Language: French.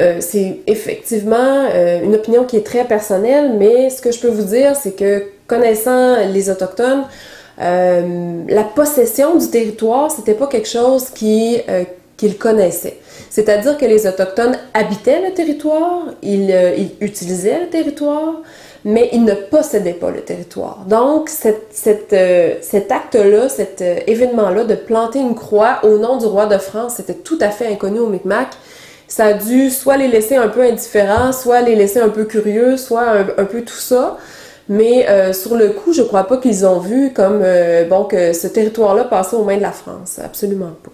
Euh, c'est effectivement euh, une opinion qui est très personnelle, mais ce que je peux vous dire, c'est que connaissant les Autochtones, euh, la possession du territoire, c'était pas quelque chose qui, qu'ils connaissaient. C'est-à-dire que les Autochtones habitaient le territoire, ils, utilisaient le territoire, mais ils ne possédaient pas le territoire. Donc, cet acte-là, cet événement-là de planter une croix au nom du roi de France, c'était tout à fait inconnu au Micmac ça a dû soit les laisser un peu indifférents, soit les laisser un peu curieux, soit un, peu tout ça. Mais euh, sur le coup, je crois pas qu'ils ont vu comme euh, bon que ce territoire-là passait aux mains de la France. Absolument pas.